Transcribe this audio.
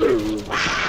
Ooh.